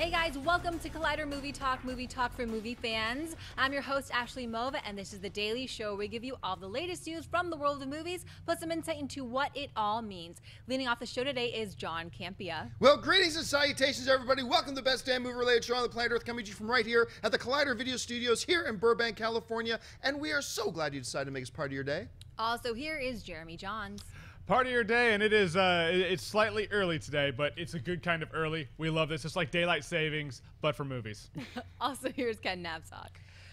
Hey guys, welcome to Collider Movie Talk, movie talk for movie fans. I'm your host, Ashley Mova, and this is the daily show where we give you all the latest news from the world of movies, plus some insight into what it all means. Leading off the show today is John Campea. Well, greetings and salutations, everybody. Welcome to the best damn movie related show on the planet Earth, coming to you from right here at the Collider Video Studios here in Burbank, California. And we are so glad you decided to make us part of your day. Also, here is Jeremy Jahns. Part of your day, and it is uh, it's slightly early today, but it's a good kind of early. We love this. It's like daylight savings, but for movies. Also, here's Ken Napzok.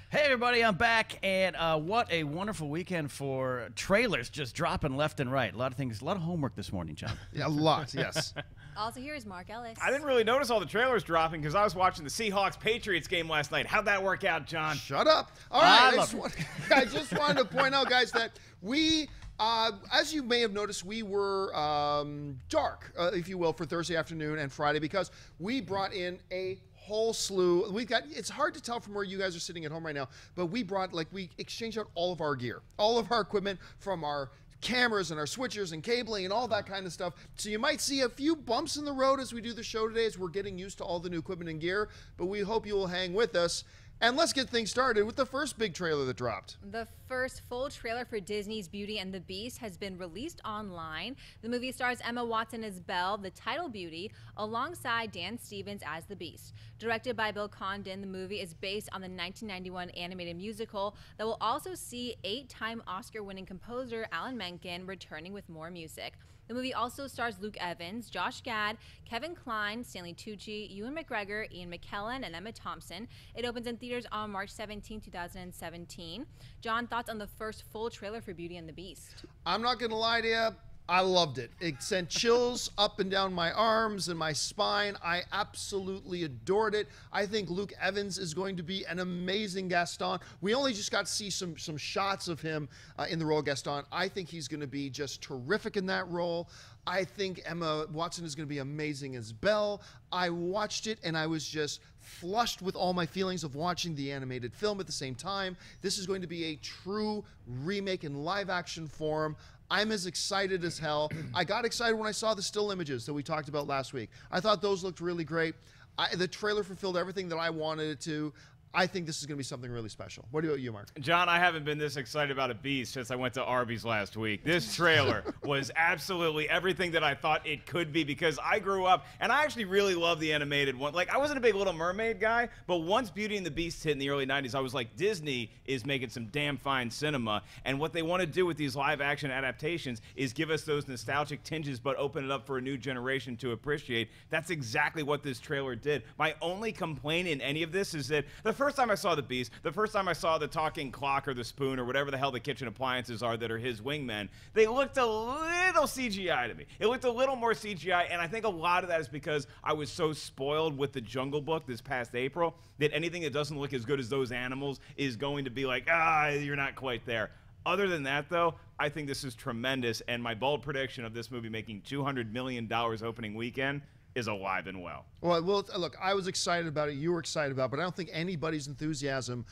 Hey everybody, I'm back, and uh, what a wonderful weekend for trailers just dropping left and right. A lot of things, a lot of homework this morning, John. Yeah, a lot, yes. Also, here is Mark Ellis. I didn't really notice all the trailers dropping because I was watching the Seahawks Patriots game last night. How'd that work out, John? Shut up. All right, I I, just, want, I just wanted to point out, guys, that we, uh, as you may have noticed, we were um, dark, uh, if you will, for Thursday afternoon and Friday because we brought in a whole slew. We've got. It's hard to tell from where you guys are sitting at home right now, but we brought like we exchanged out all of our gear, all of our equipment from our cameras and our switchers and cabling and all that kind of stuff. So you might see a few bumps in the road as we do the show today as we're getting used to all the new equipment and gear, but we hope you will hang with us. And let's get things started with the first big trailer that dropped. The first full trailer for Disney's Beauty and the Beast has been released online. The movie stars Emma Watson as Belle, the title beauty, alongside Dan Stevens as the Beast. Directed by Bill Condon, the movie is based on the 1991 animated musical that will also see eight time Oscar winning composer Alan Menken returning with more music. The movie also stars Luke Evans, Josh Gad, Kevin Kline, Stanley Tucci, Ewan McGregor, Ian McKellen, and Emma Thompson. It opens in theaters on March 17, 2017. John, thoughts on the first full trailer for Beauty and the Beast? I'm not going to lie to you. I loved it. It sent chills up and down my arms and my spine. I absolutely adored it. I think Luke Evans is going to be an amazing Gaston. We only just got to see some some shots of him uh, in the role of Gaston. I think he's going to be just terrific in that role. I think Emma Watson is going to be amazing as Belle. I watched it and I was just flushed with all my feelings of watching the animated film at the same time. This is going to be a true remake in live action form. I'm as excited as hell. I got excited when I saw the still images that we talked about last week. I thought those looked really great. I, the trailer fulfilled everything that I wanted it to. I think this is going to be something really special. What about you, Mark? John, I haven't been this excited about a beast since I went to Arby's last week. This trailer was absolutely everything that I thought it could be because I grew up and I actually really love the animated one. Like I wasn't a big Little Mermaid guy, but once Beauty and the Beast hit in the early 90s, I was like Disney is making some damn fine cinema and what they want to do with these live action adaptations is give us those nostalgic tinges but open it up for a new generation to appreciate. That's exactly what this trailer did. My only complaint in any of this is that the first time I saw the Beast, the first time I saw the talking clock or the spoon or whatever the hell the kitchen appliances are that are his wingmen, they looked a little CGI to me. It looked a little more CGI, and I think a lot of that is because I was so spoiled with the Jungle Book this past April that anything that doesn't look as good as those animals is going to be like, ah, you're not quite there. Other than that, though, I think this is tremendous, and my bold prediction of this movie making $200 million opening weekend is alive and well. Well, well, look, I was excited about it. You were excited about it, but I don't think anybody's enthusiasm,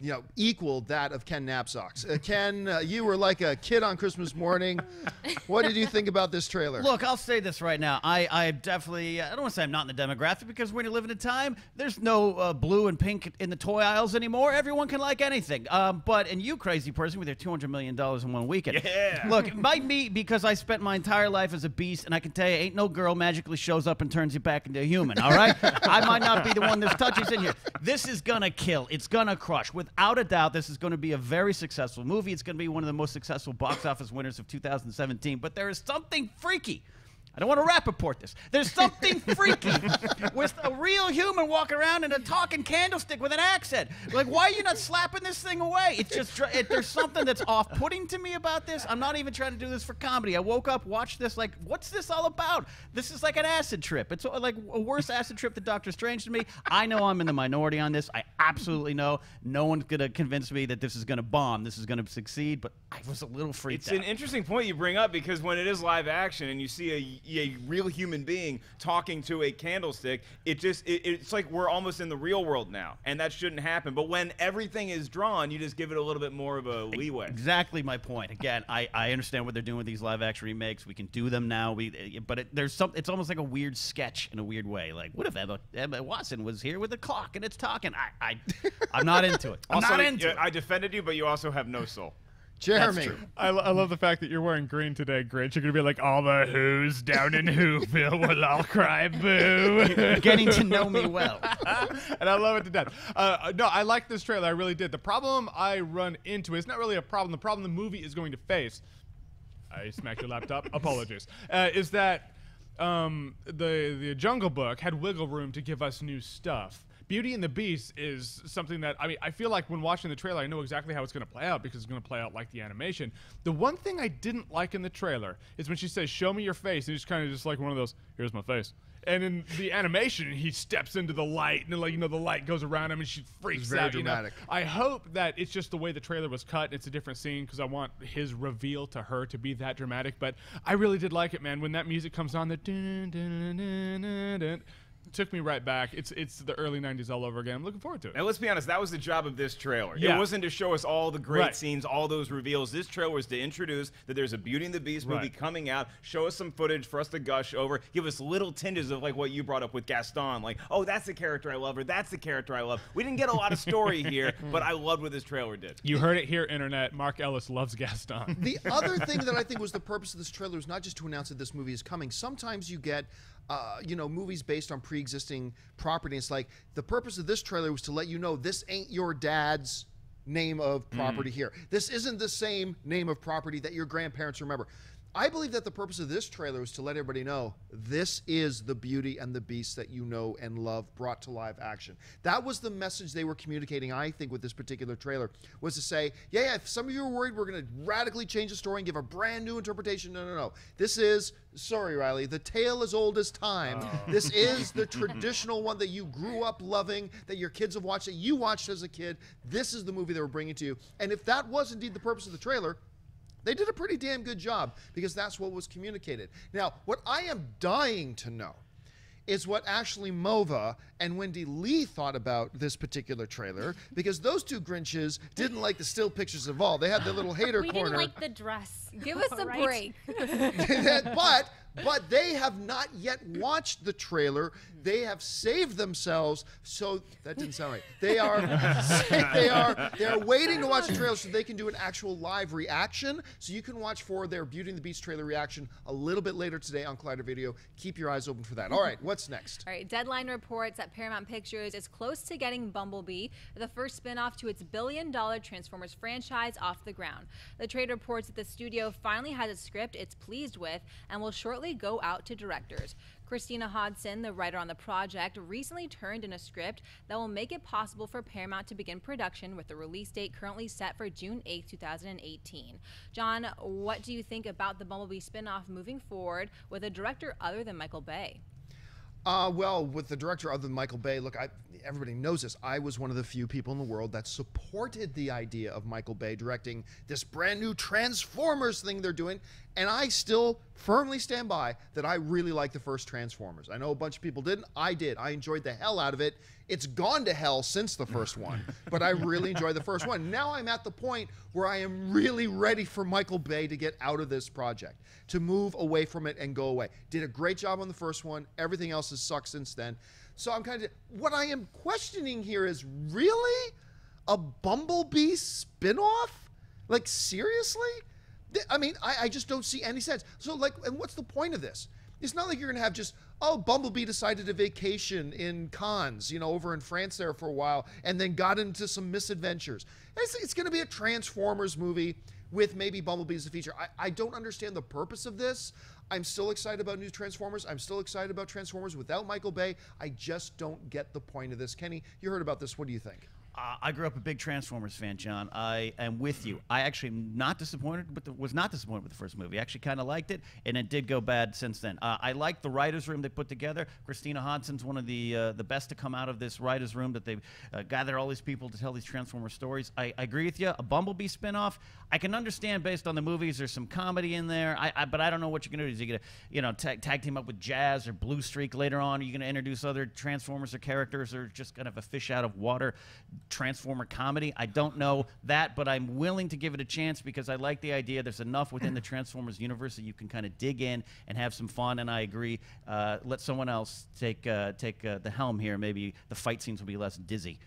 you know, equaled that of Ken Napzok's. Uh, Ken, uh, you were like a kid on Christmas morning. what did you think about this trailer? Look, I'll say this right now. I, I definitely, I don't want to say I'm not in the demographic because when you live in a time, there's no uh, blue and pink in the toy aisles anymore. Everyone can like anything. Um, but, and you crazy person with your $200 million in one weekend. Yeah. Look, it might be because I spent my entire life as a beast, and I can tell you, ain't no girl magically shows up and turns you back into a human, all right? I might not be the one that touches in here. This is going to kill. It's going to crush. Without a doubt, this is going to be a very successful movie. It's going to be one of the most successful box office winners of 2017. But there is something freaky. I don't want to rap report this. There's something freaky with a real human walking around in a talking candlestick with an accent. Like, why are you not slapping this thing away? It's just, it, there's something that's off putting to me about this. I'm not even trying to do this for comedy. I woke up, watched this, like, what's this all about? This is like an acid trip. It's uh, like a worse acid trip than Doctor Strange to me. I know I'm in the minority on this. I absolutely know. No one's going to convince me that this is going to bomb, this is going to succeed, but I was a little freaked It's out. an interesting point you bring up because when it is live action and you see a a real human being talking to a candlestick. It just it, it's like we're almost in the real world now, and that shouldn't happen. But when everything is drawn, you just give it a little bit more of a leeway. Exactly my point. Again, I, I understand what they're doing with these live action remakes. We can do them now. We eh, but it, there's some. It's almost like a weird sketch in a weird way. Like, what if Emma, Emma Watson was here with a clock and it's talking? I I I'm not into it. I'm Also, not into it. I defended you, but you also have no soul. Jeremy. I, I love the fact that you're wearing green today, Grinch. You're gonna be like, all the Who's down in Whoville will all cry boo. Getting to know me well. and I love it to death. Uh, no, I like this trailer. I really did. The problem I run into is not really a problem. The problem the movie is going to face. I smacked your laptop. Apologies. Uh, is that um, the the Jungle Book had wiggle room to give us new stuff. Beauty and the Beast is something that I mean I feel like when watching the trailer I know exactly how it's going to play out because it's going to play out like the animation. The one thing I didn't like in the trailer is when she says "Show me your face" and it's kind of just like one of those "Here's my face." And in the animation, he steps into the light, and like you know, the light goes around him, and she freaks very out. you know? dramatic. I hope that it's just the way the trailer was cut. It's a different scene because I want his reveal to her to be that dramatic. But I really did like it, man. When that music comes on, the dun, dun, dun, dun, dun, took me right back. It's it's the early '90s all over again. I'm looking forward to it. Now let's be honest, that was the job of this trailer. Yeah. It wasn't to show us all the great Right. scenes, all those reveals. This trailer was to introduce that there's a Beauty and the Beast movie Right. coming out, show us some footage for us to gush over, give us little tinges of like what you brought up with Gaston, like, oh, that's the character I love, or that's the character I love. We didn't get a lot of story here, but I loved what this trailer did. You heard it here, internet. Mark Ellis loves Gaston. The other thing that I think was the purpose of this trailer is not just to announce that this movie is coming. Sometimes you get, uh, you know, movies based on pre-existing property. It's like the purpose of this trailer was to let you know this ain't your dad's name of property here. This isn't the same name of property that your grandparents remember. I believe that the purpose of this trailer was to let everybody know this is the Beauty and the Beast that you know and love brought to live action. That was the message they were communicating, I think, with this particular trailer, was to say, yeah, yeah, if some of you are worried we're going to radically change the story and give a brand new interpretation, no, no, no. This is, sorry, Riley, the tale as old as time. Oh. This is the traditional one that you grew up loving, that your kids have watched, that you watched as a kid. This is the movie they were bringing to you. And if that was indeed the purpose of the trailer, they did a pretty damn good job because that's what was communicated. Now, what I am dying to know is what Ashley Mova and Wendy Lee thought about this particular trailer because those two Grinches didn't like the still pictures at all. They had their little hater We corner. didn't like the dress. Give us a Right? break. but but they have not yet watched the trailer. They have saved themselves. So that didn't sound right. They are they are they are waiting to watch the trailer so they can do an actual live reaction. So you can watch for their Beauty and the Beast trailer reaction a little bit later today on Collider Video. Keep your eyes open for that. All right, what's next? All right, Deadline reports that Paramount Pictures is close to getting Bumblebee, the first spin-off to its billion-dollar Transformers franchise, off the ground. The trade reports that the studio finally has a script it's pleased with and will shortly go out to directors. Christina Hodson, the writer on the project, recently turned in a script that will make it possible for Paramount to begin production with the release date currently set for June 8, 2018. John, what do you think about the Bumblebee spin-off moving forward with a director other than Michael Bay? Uh, well, with the director other than Michael Bay, look, I, everybody knows this. I was one of the few people in the world that supported the idea of Michael Bay directing this brand new Transformers thing they're doing, and I still firmly stand by that I really like the first Transformers. I know a bunch of people didn't. I did. I enjoyed the hell out of it. It's gone to hell since the first one, but I really enjoyed the first one. Now I'm at the point where I am really ready for Michael Bay to get out of this project, to move away from it and go away. Did a great job on the first one. Everything else has sucked since then. So I'm kind of what I am questioning here is really a Bumblebee spin-off? Like seriously? I mean, I, I just don't see any sense. So like, and what's the point of this? It's not like you're gonna have just oh Bumblebee decided to vacation in Cannes, you know, over in France there for a while, and then got into some misadventures. It's, it's gonna be a Transformers movie with maybe Bumblebee as a feature. I, I don't understand the purpose of this. I'm still excited about new Transformers. I'm still excited about Transformers without Michael Bay. I just don't get the point of this. Kenny, you heard about this. What do you think? Uh, I grew up a big Transformers fan, John. I am with you. I actually am not disappointed, but was not disappointed with the first movie. I actually kind of liked it, and it did go bad since then. Uh, I like the writers' room they put together. Christina Hodson's one of the uh, the best to come out of this writers' room that they've uh, gathered all these people to tell these Transformer stories. I, I agree with you. A Bumblebee spinoff, I can understand based on the movies. There's some comedy in there, I, I but I don't know what you're gonna do. Is you gonna you know tag, tag team up with Jazz or Bluestreak later on? Are you gonna introduce other Transformers or characters, or just kind of a fish out of water Transformer comedy? I don't know that, but I'm willing to give it a chance because I like the idea. There's enough within the Transformers universe that you can kind of dig in and have some fun. And I agree. Uh, let someone else take uh, take uh, the helm here. Maybe the fight scenes will be less dizzy.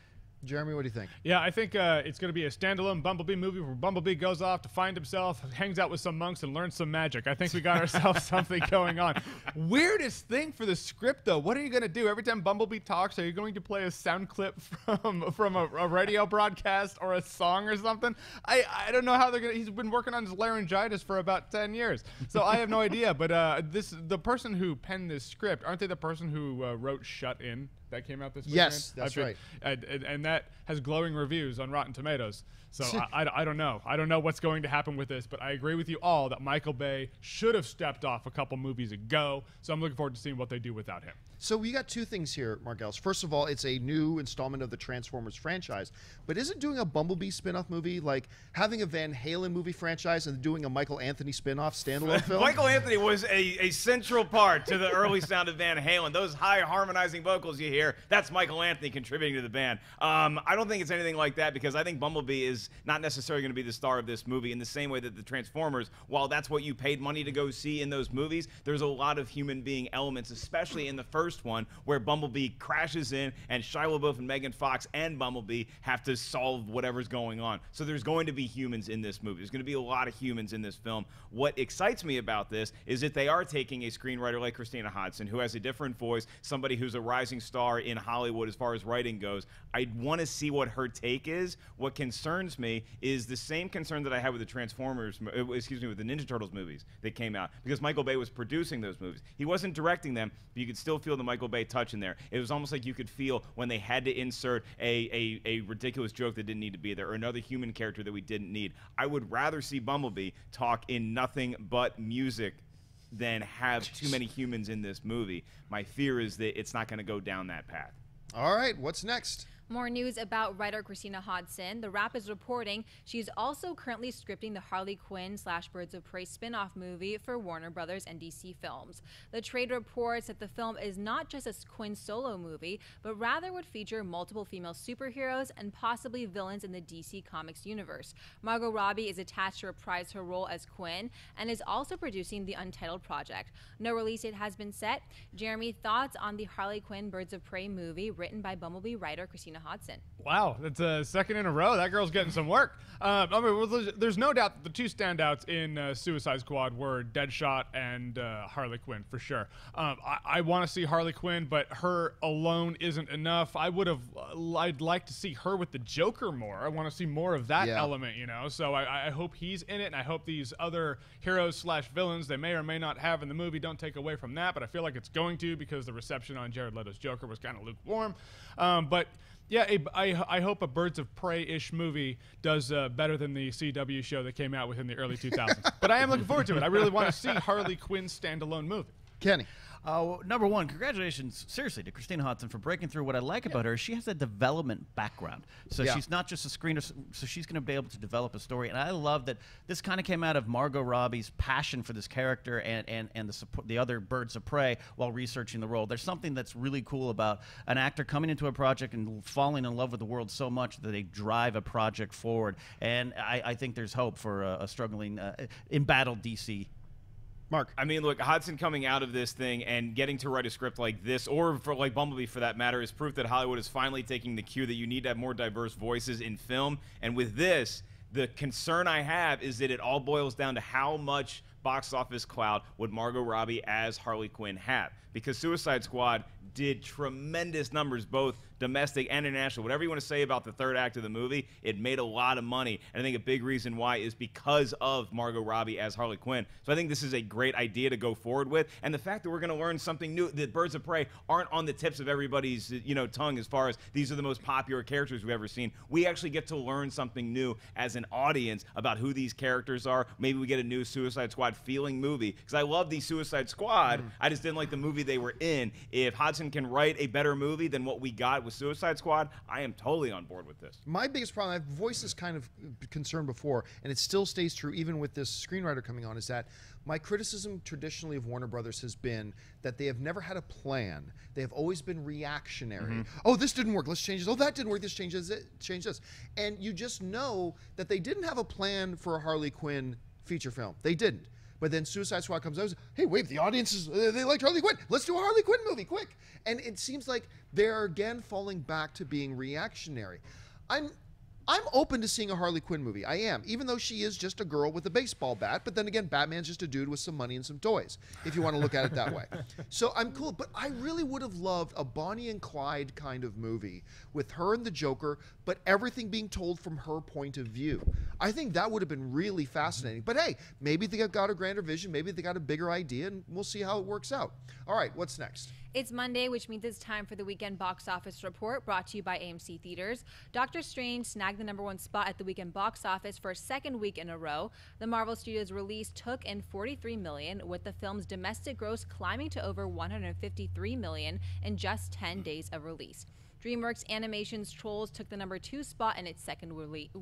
Jeremy, what do you think? Yeah, I think uh, it's going to be a standalone Bumblebee movie where Bumblebee goes off to find himself, hangs out with some monks, and learns some magic. I think we got ourselves something going on. Weirdest thing for the script, though. What are you going to do every time Bumblebee talks? Are you going to play a sound clip from from a, a radio broadcast or a song or something? I I don't know how they're going. to... He's been working on his laryngitis for about ten years, so I have no idea. But uh, this the person who penned this script aren't they the person who uh, wrote Shut In? That came out this weekend. Yes, that's been- right. And, and, and that has glowing reviews on Rotten Tomatoes. So I, I, I don't know. I don't know what's going to happen with this, but I agree with you all that Michael Bay should have stepped off a couple movies ago. So I'm looking forward to seeing what they do without him. So we got two things here, Mark Ellis. First of all, it's a new installment of the Transformers franchise, but isn't doing a Bumblebee spin-off movie like having a Van Halen movie franchise and doing a Michael Anthony spin-off standalone film? Michael Anthony was a, a central part to the early sound of Van Halen. Those high harmonizing vocals you hear, that's Michael Anthony contributing to the band. Um, I don't think it's anything like that because I think Bumblebee is not necessarily going to be the star of this movie in the same way that the Transformers, while that's what you paid money to go see in those movies, there's a lot of human being elements, especially in the first one where Bumblebee crashes in and Shia LaBeouf and Megan Fox and Bumblebee have to solve whatever's going on. So there's going to be humans in this movie. There's going to be a lot of humans in this film. What excites me about this is that they are taking a screenwriter like Christina Hodson, who has a different voice, somebody who's a rising star in Hollywood as far as writing goes. I want to see what her take is. What concerns me is the same concern that I had with the Transformers, uh, excuse me, with the Ninja Turtles movies that came out, because Michael Bay was producing those movies. He wasn't directing them, but you could still feel the Michael Bay touch in there. It was almost like you could feel when they had to insert a, a, a ridiculous joke that didn't need to be there, or another human character that we didn't need. I would rather see Bumblebee talk in nothing but music than have too many humans in this movie. My fear is that it's not going to go down that path. All right, what's next? More news about writer Christina Hodson. The Wrap is reporting she's also currently scripting the Harley Quinn slash Birds of Prey spin-off movie for Warner Brothers and DC Films. The trade reports that the film is not just a Quinn solo movie, but rather would feature multiple female superheroes and possibly villains in the DC Comics universe. Margot Robbie is attached to reprise her role as Quinn and is also producing the Untitled project. No release date has been set. Jeremy, thoughts on the Harley Quinn Birds of Prey movie written by Bumblebee writer Christina Hodson? Wow, that's a second in a row. That girl's getting some work. Um, I mean, well, there's- there's no doubt that the two standouts in uh, Suicide Squad were Deadshot and uh, Harley Quinn for sure. Um, I, I want to see Harley Quinn, but her alone isn't enough. I would have, uh, I'd like to see her with the Joker more. I want to see more of that Yeah. element, you know. So I, I hope he's in it, and I hope these other heroes slash villains they may or may not have in the movie don't take away from that. But I feel like it's going to because the reception on Jared Leto's Joker was kind of lukewarm. Um, but yeah, a, I, I hope a Birds of Prey ish movie does uh, better than the CW show that came out within the early 2000s. but I am looking forward to it. I really want to see Harley Quinn's standalone movie. Kenny. Uh, number one, congratulations, seriously, to Christina Hodson for breaking through. What I like about her, is she has a development background. So Yeah. she's not just a screener, so she's going to be able to develop a story. And I love that this kind of came out of Margot Robbie's passion for this character and, and, and the, support, the other birds of prey while researching the role. There's something that's really cool about an actor coming into a project and falling in love with the world so much that they drive a project forward. And I, I think there's hope for a, a struggling, uh, embattled DC Mark. I mean, look, Hodson coming out of this thing and getting to write a script like this, or for like Bumblebee for that matter, is proof that Hollywood is finally taking the cue that you need to have more diverse voices in film. And with this, the concern I have is that it all boils down to how much box office clout would Margot Robbie as Harley Quinn have? Because Suicide Squad did tremendous numbers, both domestic and international. Whatever you want to say about the third act of the movie, it made a lot of money. And I think a big reason why is because of Margot Robbie as Harley Quinn. So I think this is a great idea to go forward with. And the fact that we're going to learn something new, that Birds of Prey aren't on the tips of everybody's you know tongue as far as these are the most popular characters we've ever seen. We actually get to learn something new as an audience about who these characters are. Maybe we get a new Suicide Squad feeling movie because I love the Suicide Squad. Mm. I just didn't like the movie they were in. If Hodson can write a better movie than what we got with Suicide Squad, I am totally on board with this. My biggest problem, I've voiced this kind of concern before, and it still stays true even with this screenwriter coming on, is that my criticism traditionally of Warner Brothers has been that they have never had a plan. They have always been reactionary. Mm-hmm. Oh, this didn't work. Let's change this. Oh, that didn't work. This changes it. Change this. And you just know that they didn't have a plan for a Harley Quinn feature film. They didn't. But then Suicide Squad comes out. Hey, wait, the audience is uh, they liked Harley Quinn. Let's do a Harley Quinn movie, quick! And it seems like they're again falling back to being reactionary. I'm I'm open to seeing a Harley Quinn movie. I am, even though she is just a girl with a baseball bat. But then again, Batman's just a dude with some money and some toys, if you want to look at it that way. So I'm cool. But I really would have loved a Bonnie and Clyde kind of movie with her and the Joker, but everything being told from her point of view. I think that would have been really fascinating. But hey, maybe they have got a grander vision, maybe they got a bigger idea, and we'll see how it works out. All right, what's next? It's Monday, which means it's time for the weekend box office report brought to you by AMC Theaters. Doctor Strange snagged the number one spot at the weekend box office for a second week in a row. The Marvel Studios release took in 43 million, with the film's domestic gross climbing to over 153 million in just 10 days of release. DreamWorks Animation's Trolls took the number two spot in its second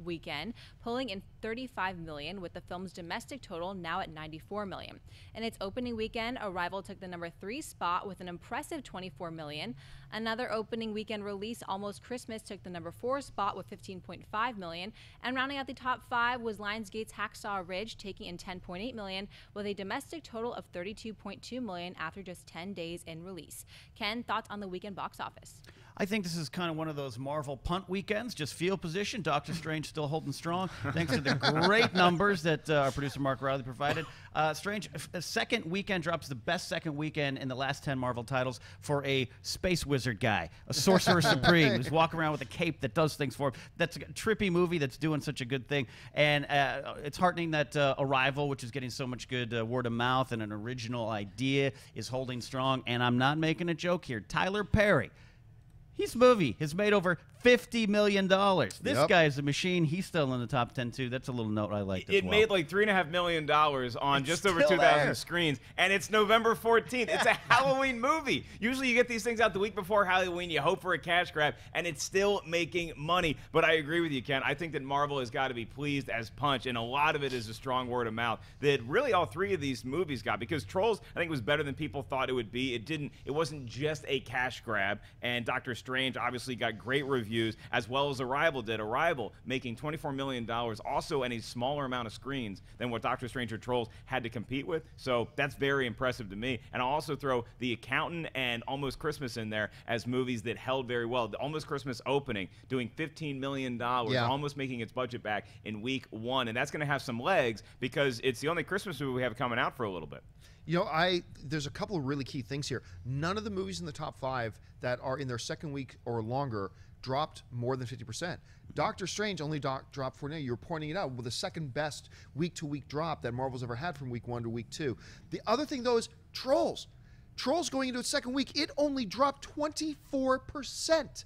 weekend, pulling in 35 million, with the film's domestic total now at 94 million. In its opening weekend, Arrival took the number three spot with an impressive 24 million. Another opening weekend release, Almost Christmas, took the number four spot with 15.5 million. And rounding out the top five was Lionsgate's Hacksaw Ridge, taking in 10.8 million, with a domestic total of 32.2 million after just 10 days in release. Ken, thoughts on the weekend box office? I think this is kind of one of those Marvel punt weekends, just field position. Doctor Strange still holding strong, thanks to the great numbers that uh, our producer Mark Riley provided. Uh, Strange, a second weekend drops the best second weekend in the last 10 Marvel titles for a space wizard guy, a sorcerer supreme who's walking around with a cape that does things for him. That's a trippy movie that's doing such a good thing. And uh, it's heartening that uh, Arrival, which is getting so much good uh, word of mouth and an original idea, is holding strong. And I'm not making a joke here. Tyler Perry. His movie. Has made over fifty million dollars. This Yep. guy is a machine. He's still in the top ten too. That's a little note I liked. as It well. made like three and a half million dollars on It's just over 2,000 screens, and it's November 14th. It's a Halloween movie. Usually, you get these things out the week before Halloween. You hope for a cash grab, and it's still making money. But I agree with you, Ken. I think that Marvel has got to be pleased as Punch, and a lot of it is a strong word of mouth that really all three of these movies got. Because Trolls, I think, was better than people thought it would be. It didn't. It wasn't just a cash grab, and Doctor Strange obviously got great reviews as well as Arrival did. Arrival making 24 million dollars, also in a smaller amount of screens than what Doctor Strange or Trolls had to compete with. So that's very impressive to me. And I'll also throw The Accountant and Almost Christmas in there as movies that held very well. The Almost Christmas opening doing 15 million dollars, Yeah. almost making its budget back in week one, and that's going to have some legs because it's the only Christmas movie we have coming out for a little bit. You know, I there's a couple of really key things here. None of the movies in the top five that are in their second week or longer dropped more than 50%. Doctor Strange only doc, dropped for now. You were pointing it out with the second best week to week drop that Marvel's ever had from week one to week two. The other thing though is Trolls. Trolls going into its second week, it only dropped 24%.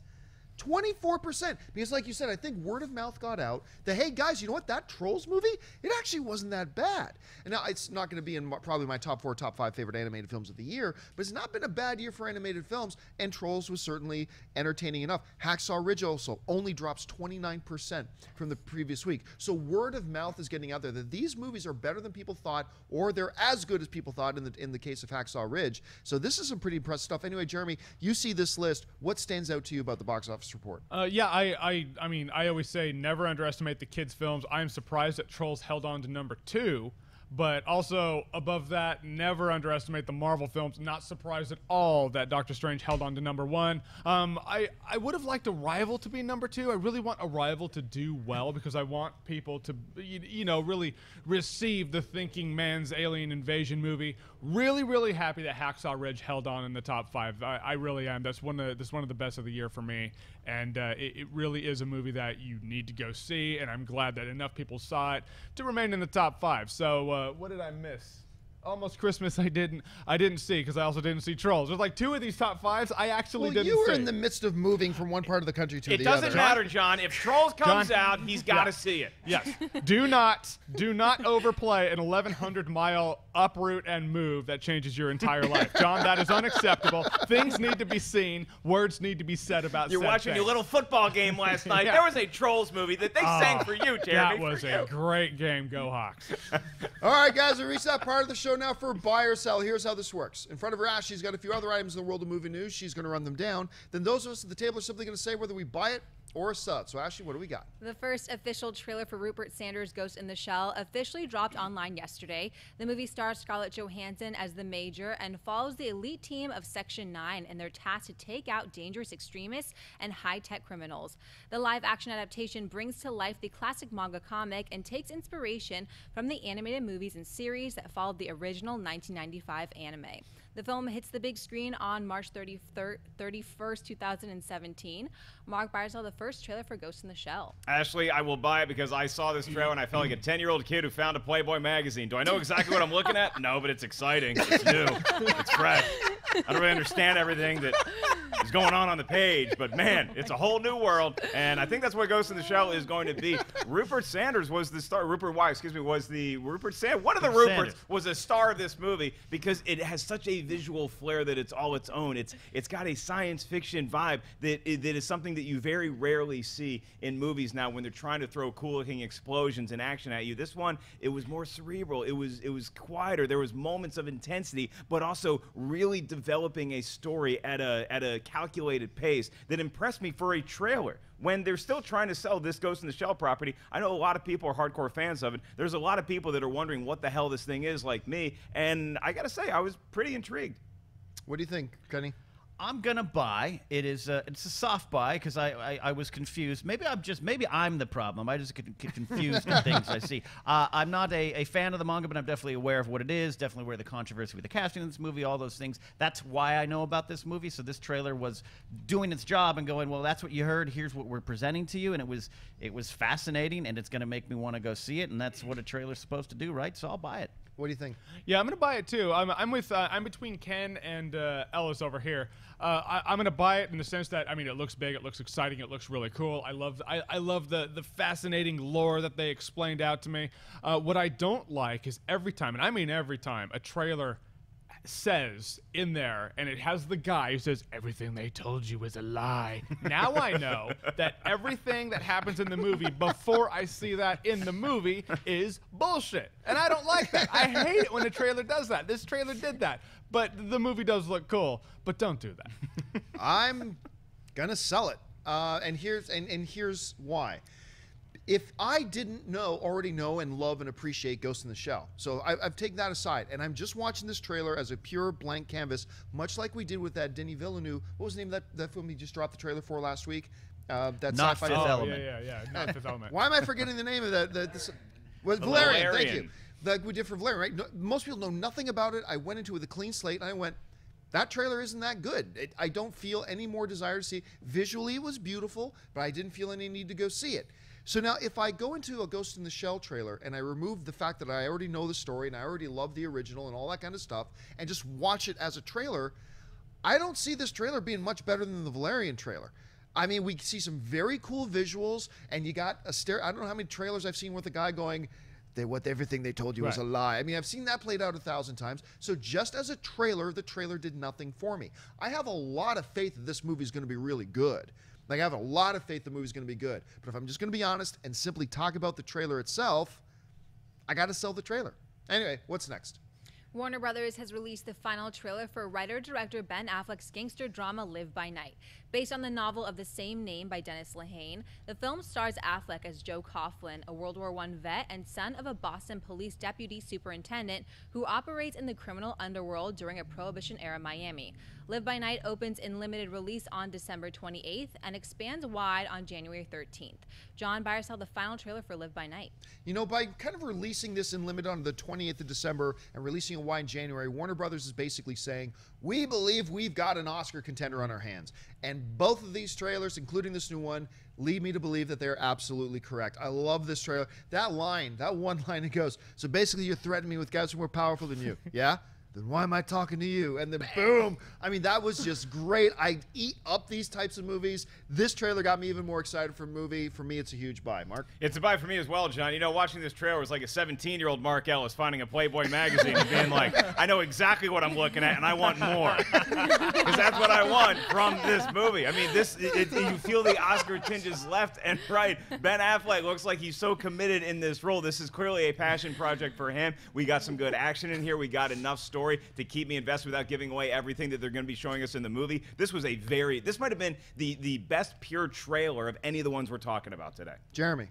24% because like you said i think word of mouth got out that hey guys you know what? That trolls movie it actually wasn't that bad. And now it's not going to be in probably my top four top five favorite animated films of the year but it's not been a bad year for animated films and trolls was certainly entertaining enough. Hacksaw ridge also only drops 29% from the previous week. So word of mouth is getting out there that these movies are better than people thought or they're as good as people thought in the in the case of hacksaw ridge. So this is some pretty impressive stuff. Anyway jeremy you see this list. What stands out to you about the box office report Uh, yeah, I, I, I mean, I always say never underestimate the kids' films. I am surprised that Trolls held on to number two, But also above that, never underestimate the Marvel films. Not surprised at all that Doctor Strange held on to number one. Um, I I would have liked Arrival to be number two. I really want Arrival to do well because I want people to you, know really receive the Thinking Man's Alien Invasion movie. Really really happy that Hacksaw Ridge held on in the top five. I, I really am. That's one of the, that's one of the best of the year for me, and uh, it, it really is a movie that you need to go see. And I'm glad that enough people saw it to remain in the top five. So. Uh, what did I miss? Almost Christmas, I didn't. I didn't see because I also didn't see Trolls. There's like two of these top fives I actually Well, didn't you were see. in the midst of moving from one part of the country to It the other. It doesn't matter, John. If Trolls comes John? out, he's got to Yeah. see it. Yes. do not do not overplay an 1100 mile uproot and move that changes your entire life. John, that is unacceptable. Things need to be seen, words need to be said about You're said watching your little football game last night. Yeah. There was a Trolls movie that they sang ah, for you, Jeremy. That for was you. a great game. Go Hawks. All right, guys, we reached that part of the show now for buy or sell. Here's how this works. In front of her ass, she's got a few other items in the world of movie news. She's going to run them down. Then those of us at the table are simply going to say whether we buy it or it. So, Ashley, what do we got? The first official trailer for Rupert Sanders' Ghost in the Shell officially dropped online yesterday. The movie stars Scarlett Johansson as the Major and follows the elite team of Section 9 in their task to take out dangerous extremists and high tech criminals. The live action adaptation brings to life the classic manga comic and takes inspiration from the animated movies and series that followed the original 1995 anime. The film hits the big screen on March 33rd, 31st, 2017. Mark Barzell, the first trailer for Ghost in the Shell. Ashley, I will buy it because I saw this trailer and I felt like a 10 year old kid who found a Playboy magazine. Do I know exactly what I'm looking at? No, but it's exciting. It's new. It's fresh. I don't really understand everything that is going on on the page, but man, it's a whole new world. And I think that's what Ghost in the Shell is going to be. Rupert Sanders was the star. Rupert Why, excuse me, was the Rupert Sand. One of the Ruperts Sanders. was a star of this movie because it has such a visual flair that it's all its own. It's it's got a science fiction vibe that that is something that you very rarely see in movies now when they're trying to throw cool looking explosions and action at you. This one it was more cerebral. It was it was quieter. There was moments of intensity, but also really developing a story at a at a calculated pace that impressed me for a trailer when they're still trying to sell this Ghost in the Shell property. I know a lot of people are hardcore fans of it. There's a lot of people that are wondering what the hell this thing is, like me. And I gotta say, I was pretty intrigued. What do you think, Kenny? I'm gonna buy. It is a, it's a soft buy because I, I I was confused. Maybe I'm just maybe I'm the problem. I just get, get confused in things I see. Uh, I'm not a, a fan of the manga, but I'm definitely aware of what it is. Definitely aware of the controversy with the casting of this movie, all those things. That's why I know about this movie. So this trailer was doing its job and going, well, that's what you heard. Here's what we're presenting to you, and it was it was fascinating, and it's gonna make me want to go see it, and that's what a trailer's supposed to do, right? So I'll buy it. What do you think? Yeah, I'm gonna buy it too. I'm, I'm with uh, I'm between Ken and uh, Ellis over here. Uh, I, I'm gonna buy it in the sense that I mean it looks big, it looks exciting, it looks really cool. I love I, I love the the fascinating lore that they explained out to me. Uh, what I don't like is every time, and I mean every time, a trailer says in there, and it has the guy who says everything they told you was a lie. now I know that everything that happens in the movie before I see that in the movie is bullshit, and I don't like that. I hate it when a trailer does that. This trailer did that, but the movie does look cool. But don't do that. I'm gonna sell it, uh, and here's and, and here's why. If I didn't know, already know, and love and appreciate Ghost in the Shell, so I, I've taken that aside, and I'm just watching this trailer as a pure blank canvas, much like we did with that Denis Villeneuve. What was the name of that, that film he just dropped the trailer for last week? Uh, that Not sci-fi Fifth film. Element. Yeah, yeah, yeah. Not Fifth Element. Why am I forgetting the name of that? that this, was Valerian, Thank you. Like we did for Valerian, right? No, most people know nothing about it. I went into it with a clean slate, and I went, that trailer isn't that good. It, I don't feel any more desire to see. Visually, it was beautiful, but I didn't feel any need to go see it. So now, if I go into a Ghost in the Shell trailer and I remove the fact that I already know the story and I already love the original and all that kind of stuff, and just watch it as a trailer, I don't see this trailer being much better than the Valerian trailer. I mean, we see some very cool visuals, and you got a stare. I don't know how many trailers I've seen with a guy going, "They what everything they told you was a lie." I mean, I've seen that played out a thousand times. So just as a trailer, the trailer did nothing for me. I have a lot of faith that this movie is going to be really good. Like I have a lot of faith the movie's going to be good. But if I'm just going to be honest and simply talk about the trailer itself, I got to sell the trailer. Anyway, what's next? Warner Brothers has released the final trailer for writer director Ben Affleck's gangster drama Live by Night. Based on the novel of the same name by Dennis Lehane, the film stars Affleck as Joe Coughlin, a World War I vet and son of a Boston police deputy superintendent who operates in the criminal underworld during a Prohibition era Miami. Live by Night opens in limited release on December 28th and expands wide on January 13th. John Byer saw the final trailer for Live by Night. You know, by kind of releasing this in limited on the 28th of December and releasing it wide in January, Warner Brothers is basically saying, we believe we've got an Oscar contender on our hands. And both of these trailers, including this new one, lead me to believe that they're absolutely correct. I love this trailer. That line, that one line, it goes, so basically you're threatening me with guys who are more powerful than you. Yeah? Then why am I talking to you? And then boom. I mean, that was just great. I eat up these types of movies. This trailer got me even more excited for a movie. For me, it's a huge buy. Mark? It's a buy for me as well, John. You know, watching this trailer was like a 17 year old Mark Ellis finding a Playboy magazine and being like, I know exactly what I'm looking at and I want more. Because that's what I want from this movie. I mean, this, it, it, you feel the Oscar tinges left and right. Ben Affleck looks like he's so committed in this role. This is clearly a passion project for him. We got some good action in here, we got enough story story to keep me invested without giving away everything that they're going to be showing us in the movie. This was a very, this might have been the, the best pure trailer of any of the ones we're talking about today. Jeremy.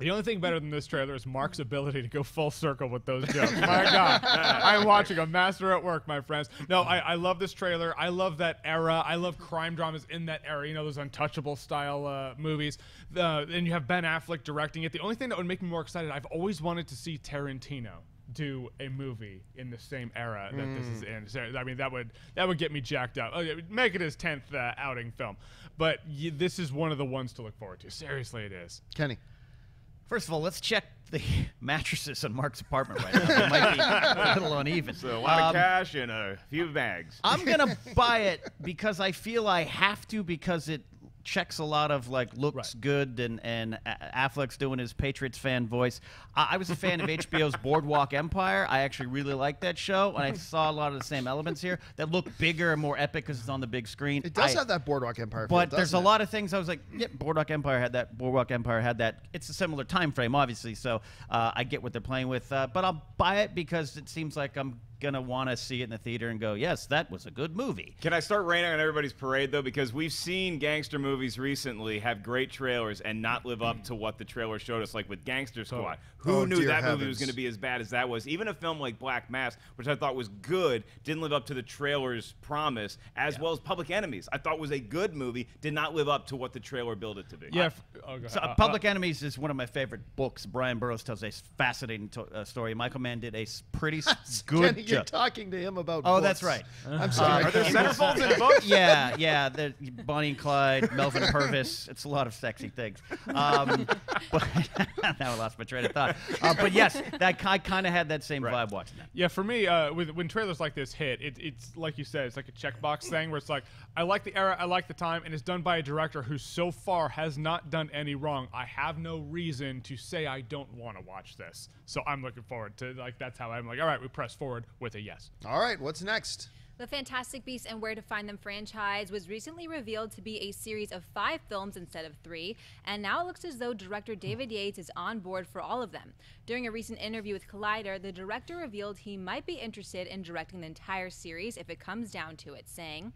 The only thing better than this trailer is Mark's ability to go full circle with those jokes. My God, I'm watching a master at work, my friends. No, I, I, love this trailer. I love that era. I love crime dramas in that era. You know, those untouchable style uh, movies. Uh, and you have Ben Affleck directing it. The only thing that would make me more excited, I've always wanted to see Tarantino do a movie in the same era that mm. this is in. So, I mean, that would that would get me jacked up. Okay, make it his tenth uh, outing film, but y- this is one of the ones to look forward to. Seriously, it is. Kenny. First of all, let's check the mattresses in Mark's apartment right now. It might be a little uneven. So a lot um, of cash and a few bags. I'm gonna buy it because I feel I have to because it checks a lot of like looks right. good and and Affleck's doing his Patriots fan voice. I, I was a fan of HBO's Boardwalk Empire. I actually really liked that show, and I saw a lot of the same elements here that look bigger and more epic because it's on the big screen. It does I, have that Boardwalk Empire, but feel, there's a it? lot of things I was like, yeah, Boardwalk Empire had that. Boardwalk Empire had that. It's a similar time frame, obviously, so uh, I get what they're playing with. Uh, but I'll buy it because it seems like I'm gonna want to see it in the theater and go, yes, that was a good movie. Can I start raining on everybody's parade though? Because we've seen gangster movies recently have great trailers and not live up to what the trailer showed us, like with Gangster Squad. Who oh, knew that heavens. movie was going to be as bad as that was? Even a film like Black Mass, which I thought was good, didn't live up to the trailer's promise, as yeah. well as Public Enemies. I thought was a good movie, did not live up to what the trailer billed it to be. Yeah. oh, so, uh, Public uh, Enemies is one of my favorite books. Bryan Burrough tells a fascinating to- uh, story. Michael Mann did a pretty good Kenny, You're talking to him about Oh, books. that's right. I'm sorry. Are there centerfolds in books? Yeah, yeah. The Bonnie and Clyde, Melvin Purvis. It's a lot of sexy things. Um, but now I lost my train of thought. Uh, but yes, that I kind of had that same right. vibe watching that. Yeah, for me, uh, with, when trailers like this hit, it, it's like you said, it's like a checkbox thing where it's like, I like the era, I like the time, and it's done by a director who so far has not done any wrong. I have no reason to say I don't want to watch this. So I'm looking forward to like that's how I'm like, all right, we press forward with a yes. All right, what's next? The Fantastic Beasts and Where to Find Them franchise was recently revealed to be a series of five films instead of three, and now it looks as though director David Yates is on board for all of them. During a recent interview with Collider, the director revealed he might be interested in directing the entire series if it comes down to it, saying,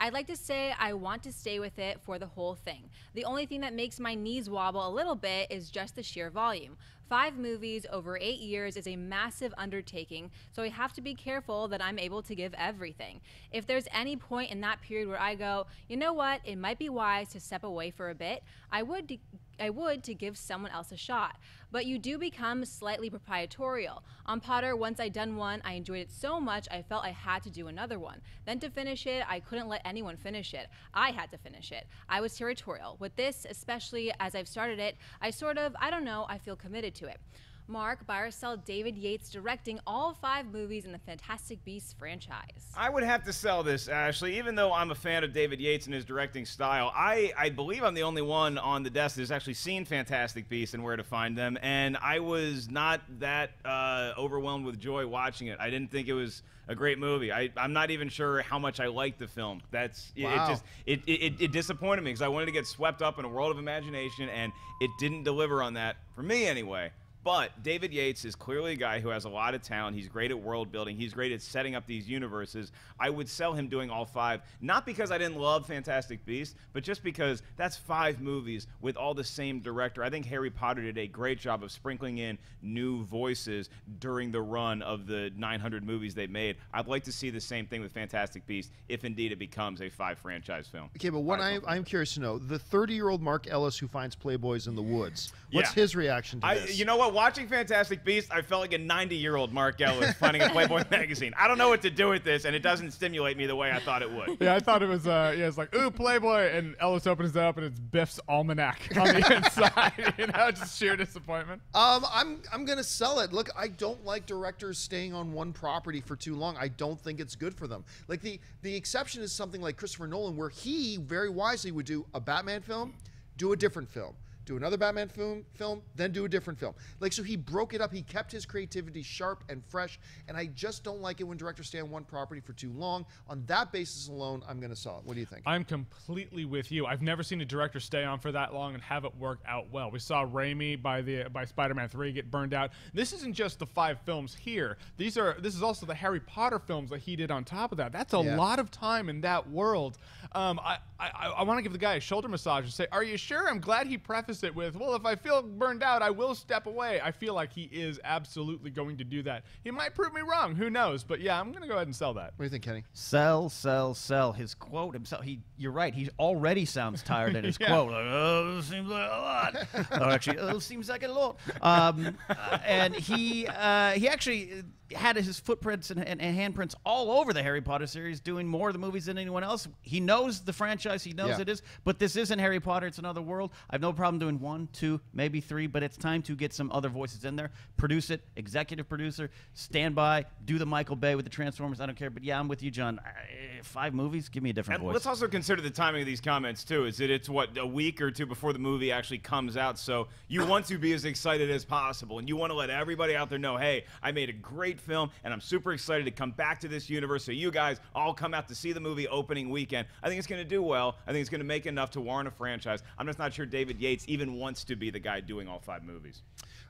I'd like to say I want to stay with it for the whole thing. The only thing that makes my knees wobble a little bit is just the sheer volume. Five movies over eight years is a massive undertaking, so I have to be careful that I'm able to give everything. If there's any point in that period where I go, you know what, it might be wise to step away for a bit, I would I would to give someone else a shot. But you do become slightly proprietorial. On Potter, once I'd done one, I enjoyed it so much I felt I had to do another one. Then to finish it, I couldn't let anyone finish it. I had to finish it. I was territorial. With this, especially as I've started it, I sort of, I don't know, I feel committed to it. Mark Byrosell David Yates directing all five movies in the Fantastic Beasts franchise. I would have to sell this, Ashley. Even though I'm a fan of David Yates and his directing style, I, I believe I'm the only one on the desk that's actually seen Fantastic Beasts and Where to Find Them, and I was not that uh, overwhelmed with joy watching it. I didn't think it was a great movie. I, I'm not even sure how much I liked the film. That's it, it just it, it, it disappointed me because I wanted to get swept up in a world of imagination, and it didn't deliver on that for me anyway. But David Yates is clearly a guy who has a lot of talent. He's great at world building. He's great at setting up these universes. I would sell him doing all five, not because I didn't love Fantastic Beasts, but just because that's five movies with all the same director. I think Harry Potter did a great job of sprinkling in new voices during the run of the 900 movies they made. I'd like to see the same thing with Fantastic Beasts if indeed it becomes a five franchise film. Okay, but what I, I'm curious to know the 30 year old Mark Ellis who finds Playboys in the woods. What's Yeah. his reaction to I, this? you know what? Watching Fantastic Beasts, I felt like a 90 year old Mark Ellis finding a Playboy magazine. I don't know what to do with this, and it doesn't stimulate me the way I thought it would. Yeah, I thought it was. Uh, yeah, it's like ooh Playboy, and Ellis opens it up, and it's Biff's almanac on the inside. You know, just sheer disappointment. Um, I'm I'm gonna sell it. Look, I don't like directors staying on one property for too long. I don't think it's good for them. Like the the exception is something like Christopher Nolan, where he very wisely would do a Batman film, do a different film, do another Batman film, film, then do a different film. Like so, he broke it up. He kept his creativity sharp and fresh. And I just don't like it when directors stay on one property for too long. On that basis alone, I'm gonna sell it. What do you think? I'm completely with you. I've never seen a director stay on for that long and have it work out well. We saw Raimi by the by Spider-Man 3 get burned out. This isn't just the five films here. These are this is also the Harry Potter films that he did on top of that. That's a Yeah. lot of time in that world. Um, I I, I want to give the guy a shoulder massage and say, "Are you sure?" I'm glad he prefaced it with, "Well, if I feel burned out, I will step away." I feel like he is absolutely going to do that. He might prove me wrong. Who knows? But yeah, I'm going to go ahead and sell that. What do you think, Kenny? Sell, sell, sell. His quote himself. He, you're right. He already sounds tired in his Yeah. quote. Like, oh, this seems like a lot. or actually, oh, seems like a lot. Um, uh, and he, uh, he actually had his footprints and, and, and handprints all over the Harry Potter series, doing more of the movies than anyone else. He knows the franchise. He knows Yeah. it is. But this isn't Harry Potter. It's another world. I have no problem doing one, two, maybe three. But it's time to get some other voices in there. Produce it. Executive producer. Stand by. Do the Michael Bay with the Transformers. I don't care. But yeah, I'm with you, John. I, five movies. Give me a different And voice. let's also consider the timing of these comments too. Is that it's what a week or two before the movie actually comes out, so you want to be as excited as possible, and you want to let everybody out there know, hey, I made a great film, and I'm super excited to come back to this universe. So you guys all come out to see the movie opening weekend. I think it's going to do well. I think it's going to make enough to warrant a franchise. I'm just not sure David Yates even wants to be the guy doing all five movies.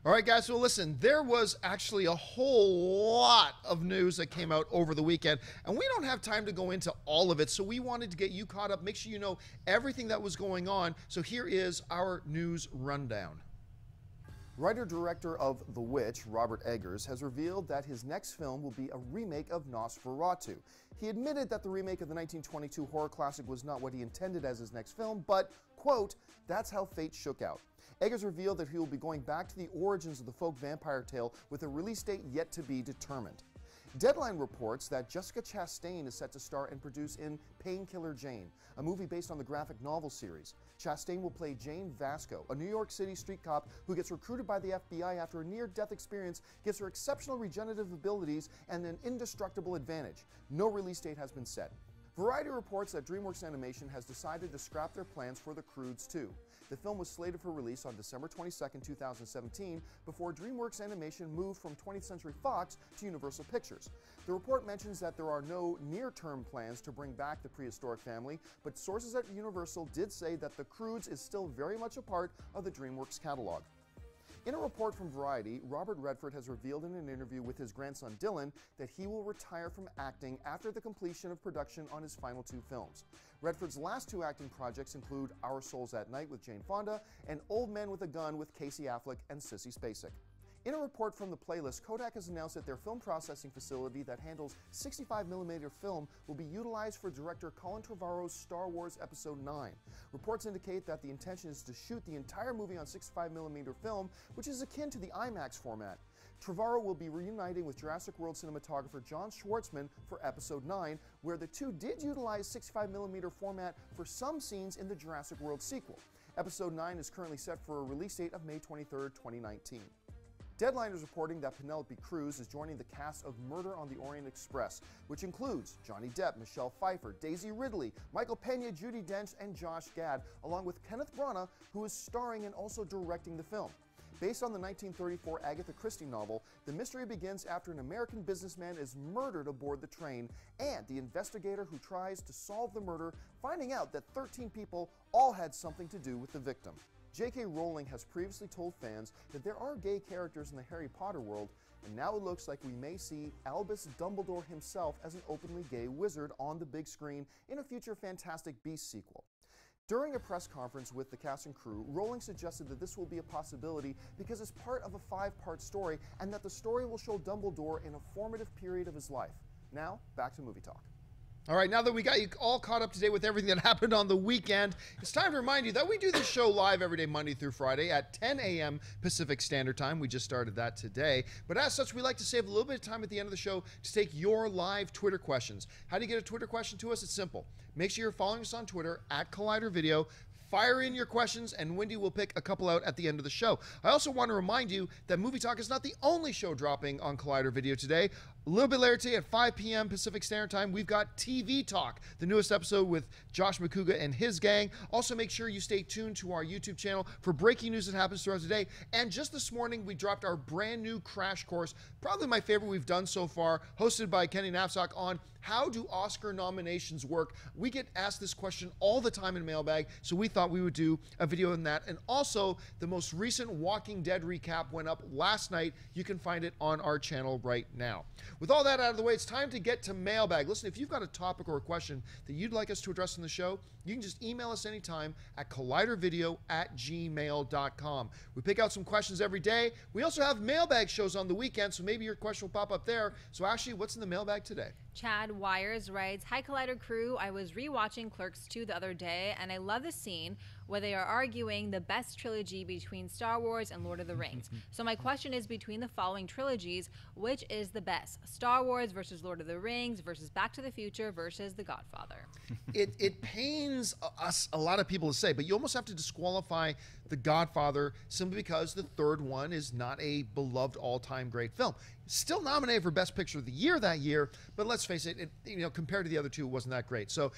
All right, guys. Well, listen, there was actually a whole lot of news that came out over the weekend, and we don't have time to go into all of it. So we wanted to get you caught up, make sure you know everything that was going on. So here is our news rundown. Writer director of The Witch, Robert Eggers, has revealed that his next film will be a remake of Nosferatu. He admitted that the remake of the 1922 horror classic was not what he intended as his next film, but, quote, that's how fate shook out. Eggers revealed that he will be going back to the origins of the folk vampire tale with a release date yet to be determined. Deadline reports that Jessica Chastain is set to star and produce in Painkiller Jane, a movie based on the graphic novel series. Chastain will play Jane Vasco, a New York City street cop who gets recruited by the FBI after a near death experience gives her exceptional regenerative abilities and an indestructible advantage. No release date has been set. Variety reports that DreamWorks Animation has decided to scrap their plans for The Croods 2. The film was slated for release on December 22, 2017, before DreamWorks Animation moved from 20th Century Fox to Universal Pictures. The report mentions that there are no near term plans to bring back the prehistoric family, but sources at Universal did say that The Croods is still very much a part of the DreamWorks catalog. In a report from Variety, Robert Redford has revealed in an interview with his grandson Dylan that he will retire from acting after the completion of production on his final two films. Redford's last two acting projects include Our Souls at Night with Jane Fonda and Old Man with a Gun with Casey Affleck and Sissy Spacek. In a report from the playlist, Kodak has announced that their film processing facility that handles 65mm film will be utilized for director Colin Trevorrow's Star Wars Episode 9. Reports indicate that the intention is to shoot the entire movie on 65mm film, which is akin to the IMAX format. Trevorrow will be reuniting with Jurassic World cinematographer John Schwartzman for Episode 9, where the two did utilize 65mm format for some scenes in the Jurassic World sequel. Episode 9 is currently set for a release date of May 23, 2019. Deadline is reporting that Penelope Cruz is joining the cast of Murder on the Orient Express, which includes Johnny Depp, Michelle Pfeiffer, Daisy Ridley, Michael Pena, Judi Dench, and Josh Gad, along with Kenneth Branagh, who is starring and also directing the film. Based on the 1934 Agatha Christie novel, the mystery begins after an American businessman is murdered aboard the train, and the investigator who tries to solve the murder finding out that 13 people all had something to do with the victim. J.K. Rowling has previously told fans that there are gay characters in the Harry Potter world, and now it looks like we may see Albus Dumbledore himself as an openly gay wizard on the big screen in a future Fantastic Beasts sequel. During a press conference with the cast and crew, Rowling suggested that this will be a possibility because it's part of a five part story and that the story will show Dumbledore in a formative period of his life. Now, back to movie talk. All right, now that we got you all caught up to date with everything that happened on the weekend, it's time to remind you that we do this show live every day, Monday through Friday at 10 a.m. Pacific Standard Time. We just started that today. But as such, we like to save a little bit of time at the end of the show to take your live Twitter questions. How do you get a Twitter question to us? It's simple. Make sure you're following us on Twitter at Collider Video. Fire in your questions, and Wendy will pick a couple out at the end of the show. I also want to remind you that Movie Talk is not the only show dropping on Collider Video today. A little bit later today at 5 p.m. Pacific Standard Time, we've got TV Talk, the newest episode with Josh Macuga and his gang. Also, make sure you stay tuned to our YouTube channel for breaking news that happens throughout the day. And just this morning, we dropped our brand new crash course, probably my favorite we've done so far, hosted by Kenny Napzok on how do Oscar nominations work? We get asked this question all the time in Mailbag, so we thought we would do a video on that. And also, the most recent Walking Dead recap went up last night. You can find it on our channel right now. With all that out of the way, it's time to get to Mailbag. Listen, if you've got a topic or a question that you'd like us to address in the show, you can just email us anytime at collidervideo at gmail.com. We pick out some questions every day. We also have mailbag shows on the weekend, so maybe your question will pop up there. So, Ashley, what's in the mailbag today? Chad Wires writes Hi, Collider crew. I was rewatching Clerks 2 the other day, and I love the scene where they are arguing the best trilogy between Star Wars and Lord of the Rings. so, my question is between the following trilogies, which is the best? Star Wars versus Lord of the Rings versus Back to the Future versus The Godfather. it, it pains us, a lot of people to say, but you almost have to disqualify The Godfather simply because the third one is not a beloved all time great film. Still nominated for Best Picture of the Year that year, but let's face it, it you know, compared to the other two, it wasn't that great. So,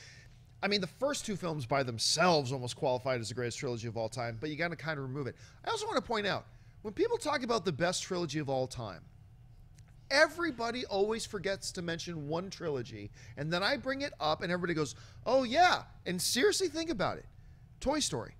I mean, the first two films by themselves almost qualified as the greatest trilogy of all time, but you got to kind of remove it. I also want to point out when people talk about the best trilogy of all time, everybody always forgets to mention one trilogy, and then I bring it up, and everybody goes, "Oh yeah!" And seriously, think about it: Toy Story.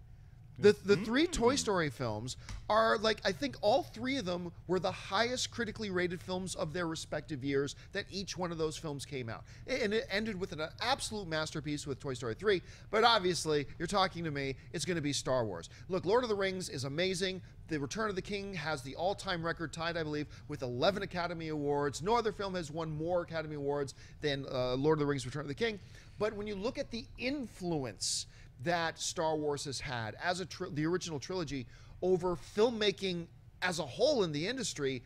The, the three Toy Story films are like I think all three of them were the highest critically rated films of their respective years that each one of those films came out. And it ended with an absolute masterpiece with Toy Story 3, but obviously, you're talking to me, it's going to be Star Wars. Look, Lord of the Rings is amazing. The Return of the King has the all-time record tied, I believe, with 11 Academy Awards. No other film has won more Academy Awards than uh, Lord of the Rings Return of the King. But when you look at the influence that Star Wars has had as a the original trilogy over filmmaking as a whole in the industry.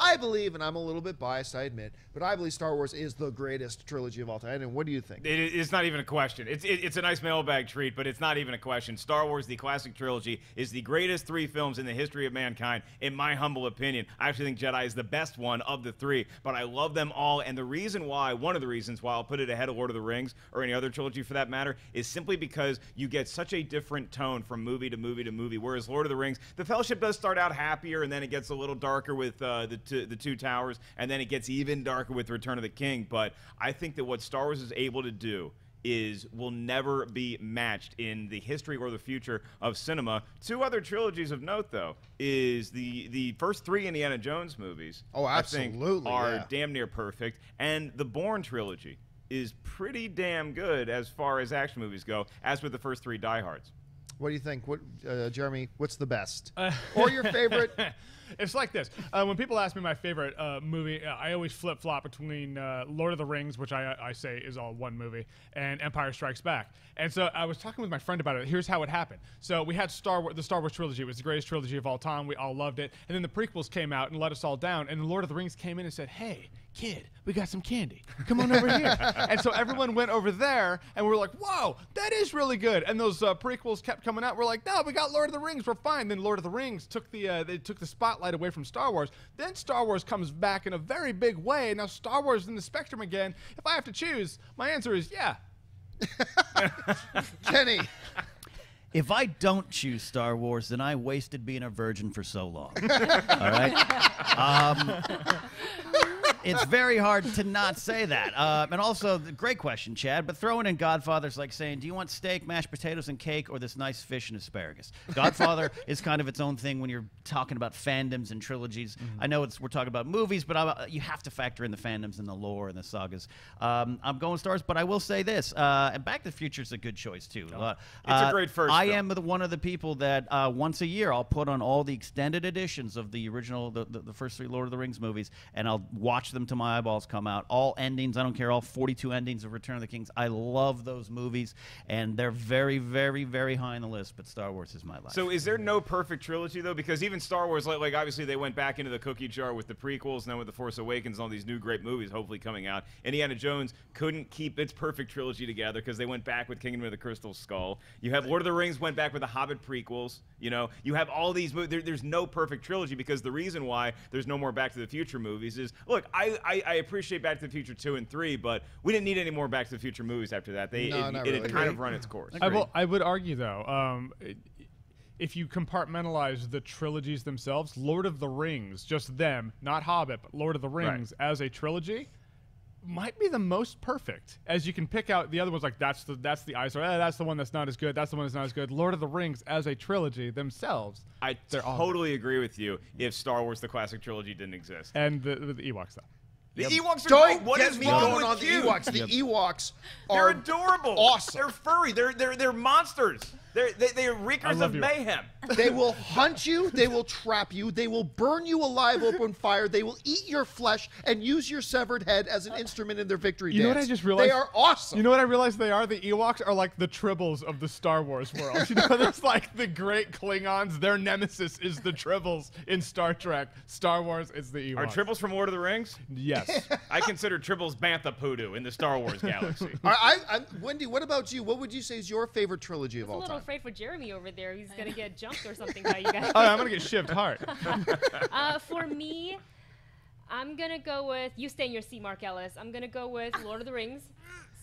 I believe, and I'm a little bit biased, I admit, but I believe Star Wars is the greatest trilogy of all time. And what do you think? It, it's not even a question. It's it, it's a nice mailbag treat, but it's not even a question. Star Wars, the classic trilogy, is the greatest three films in the history of mankind, in my humble opinion. I actually think Jedi is the best one of the three, but I love them all. And the reason why, one of the reasons why I'll put it ahead of Lord of the Rings or any other trilogy for that matter, is simply because you get such a different tone from movie to movie to movie. Whereas Lord of the Rings, the Fellowship does start out happier, and then it gets a little darker with uh, the two, the two towers, and then it gets even darker with Return of the King. But I think that what Star Wars is able to do is will never be matched in the history or the future of cinema. Two other trilogies of note, though, is the the first three Indiana Jones movies. Oh, I think, absolutely, are yeah. damn near perfect, and the Bourne trilogy is pretty damn good as far as action movies go, as with the first three Die Hards. What do you think? What, uh, Jeremy? What's the best, Uh, or your favorite? it's like this. Uh, when people ask me my favorite uh, movie, uh, I always flip flop between uh, Lord of the Rings, which I, I say is all one movie, and Empire Strikes Back. And so I was talking with my friend about it. Here's how it happened. So we had Star Wars, the Star Wars trilogy. It was the greatest trilogy of all time. We all loved it. And then the prequels came out and let us all down. And Lord of the Rings came in and said, "Hey, kid, we got some candy. Come on over here." and so everyone went over there, and we are like, "Whoa, that is really good." And those uh, prequels kept coming out. We're like, "No, we got Lord of the Rings. We're fine." Then Lord of the Rings took the uh, they took the spotlight away from Star Wars. Then Star Wars comes back in a very big way. Now Star Wars is in the spectrum again. If I have to choose, my answer is yeah. Kenny. If I don't choose Star Wars, then I wasted being a virgin for so long. All right. Um, it's very hard to not say that. Uh, and also, great question, Chad. But throwing in Godfather's like saying, "Do you want steak, mashed potatoes, and cake, or this nice fish and asparagus?" Godfather is kind of its own thing when you're talking about fandoms and trilogies. I know it's we're talking about movies, but I, you have to factor in the fandoms and the lore and the sagas. Um, I'm going stars, but I will say this: uh, and Back to the Future is a good choice too. Uh, It's a uh, great first I am the- one of the people that uh, once a year I'll put on all the extended editions of the original, the, the, the first three Lord of the Rings movies, and I'll watch them till my eyeballs come out. All endings, I don't care, all 42 endings of Return of the Kings. I love those movies, and they're very, very, very high on the list. But Star Wars is my life. So is there no perfect trilogy though? Because even Star Wars, like, like obviously they went back into the cookie jar with the prequels, and then with the Force Awakens and all these new great movies hopefully coming out. Indiana Jones couldn't keep its perfect trilogy together because they went back with Kingdom of the Crystal Skull. You have Lord of the Rings went back with the Hobbit prequels. You know, you have all these movies. There, there's no perfect trilogy because the reason why there's no more Back to the Future movies is look, I, I, I appreciate Back to the Future two and three, but we didn't need any more Back to the Future movies after that. They No, it, it really. had kind of run its course. I, will, I would argue, though, um, i- if you compartmentalize the trilogies themselves, Lord of the Rings, just them, not Hobbit, but Lord of the Right. Rings as a trilogy, might be the most perfect. As you can pick out the other ones, like that's the that's the eyesore, eh, that's the one that's not as good, that's the one that's not as good. Lord of the Rings as a trilogy themselves, I totally agree with you if Star Wars the classic trilogy didn't exist. and the, the Ewoks though. The Ewoks are Don't great. What get is me wrong going with on you? the Ewoks. The Ewoks They're adorable. awesome. They're furry. They're they're they're monsters. They're they, they're reekers love of you. mayhem. They will hunt you. They will trap you. They will burn you alive open fire. They will eat your flesh and use your severed head as an instrument in their victory You know what I just realized? They are awesome. You know what I realized they are? The Ewoks are like the Tribbles of the Star Wars world. You know, there's like the great Klingons. Their nemesis is the Tribbles in Star Trek. Star Wars is the Ewoks. Are tribbles from Lord of the Rings? Yes. I consider tribbles Bantha Poodoo in the Star Wars galaxy. I, I, Wendy, what about you? What would you say is your favorite trilogy of all time? I'm a little time? afraid for Jeremy over there. He's gonna get jumped or something by you guys. oh, I'm gonna get shipped hard. Uh, for me, I'm gonna go with you. Stay in your seat, Mark Ellis. I'm gonna go with Lord of the Rings.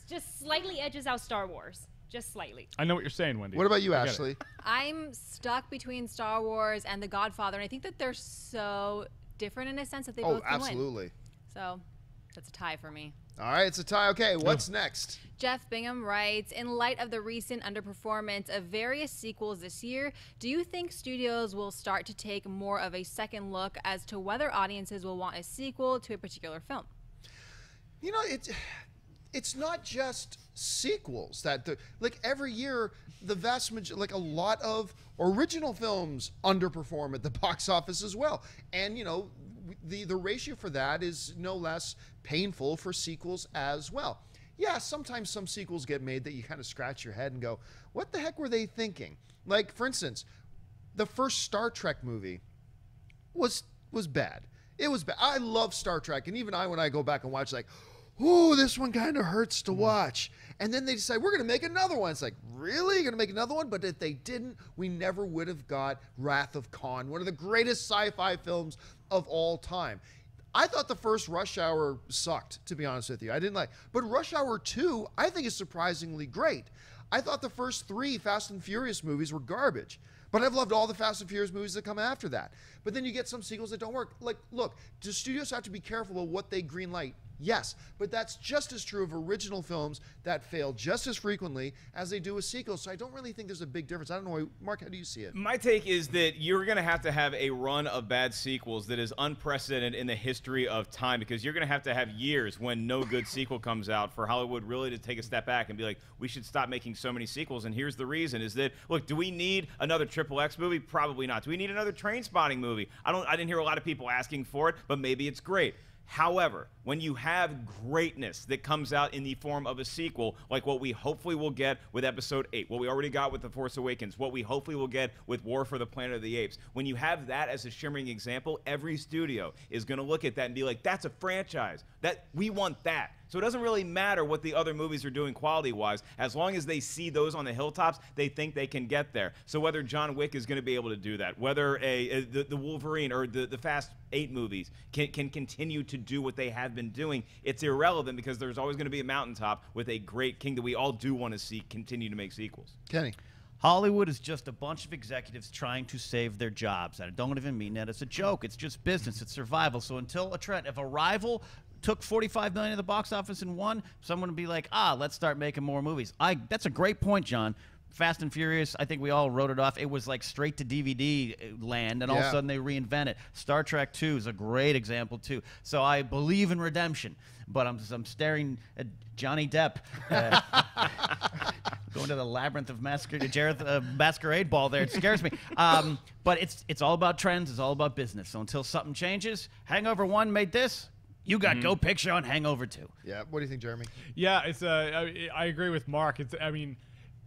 Just slightly edges out Star Wars, just slightly. I know what you're saying, Wendy. What about you, I get it. Ashley? I'm stuck between Star Wars and The Godfather, and I think that they're so different in a sense that they Oh, both can win. absolutely. So that's a tie for me. All right, it's a tie. Okay, what's next? Jeff Bingham writes In light of the recent underperformance of various sequels this year, do you think studios will start to take more of a second look as to whether audiences will want a sequel to a particular film? You know, it's it's not just sequels that the, like every year the vast majority like a lot of original films underperform at the box office as well. And you know, the the ratio for that is no less painful for sequels as well. Yeah, sometimes some sequels get made that you kind of scratch your head and go, "What the heck were they thinking?" Like for instance, the first Star Trek movie was was bad. It was bad. I love Star Trek, and even I, when I go back and watch, like, oh, this one kind of hurts to hmm. watch. And then they decide we're going to make another one. It's like, really, You're going to make another one? But if they didn't, we never would have got Wrath of Khan, one of the greatest sci-fi films of all time. I thought the first Rush Hour sucked, to be honest with you. I didn't like, but Rush Hour Two, I think, is surprisingly great. I thought the first three Fast and Furious movies were garbage. But I've loved all the Fast and Furious movies that come after that. But then you get some sequels that don't work. Like, look, do studios have to be careful of what they greenlight? Yes, but that's just as true of original films that fail just as frequently as they do with sequels. So I don't really think there's a big difference. I don't know, Mark, how do you see it? My take is that you're going to have to have a run of bad sequels that is unprecedented in the history of time because you're going to have to have years when no good sequel comes out for Hollywood really to take a step back and be like, we should stop making so many sequels. And here's the reason: is that look, do we need another Triple X movie? Probably not. Do we need another Trainspotting movie? I don't. I didn't hear a lot of people asking for it, but maybe it's great. However, when you have greatness that comes out in the form of a sequel, like what we hopefully will get with Episode 8, what we already got with The Force Awakens, what we hopefully will get with War for the Planet of the Apes, when you have that as a shimmering example, every studio is going to look at that and be like, that's a franchise. That we want that. So it doesn't really matter what the other movies are doing quality wise. As long as they see those on the hilltops, they think they can get there. So whether John Wick is going to be able to do that, whether a, a the, the Wolverine or the, the Fast 8 movies can, can continue to do what they have been doing, it's irrelevant because there's always going to be a mountaintop with a great king that we all do want to see continue to make sequels. Kenny. Hollywood is just a bunch of executives trying to save their jobs. I don't even mean that as a joke. It's just business. It's survival. So until a trend, if a rival took 45 million at the box office and won, someone would be like, ah, let's start making more movies. I that's a great point, John. Fast and Furious, I think we all wrote it off. It was like straight to DVD land, and all of Yeah. a sudden they reinvent it. Star Trek 2 is a great example, too. So I believe in redemption, but I'm, I'm staring at Johnny Depp. Uh, going to the labyrinth of masquerade, Jareth, uh, masquerade ball there. It scares me. Um, but it's it's all about trends. It's all about business. So until something changes, Hangover One made this. You got Go Picture on Hangover Two. Yeah. What do you think, Jeremy? Yeah, it's. Uh, I, I agree with Mark. It's. I mean,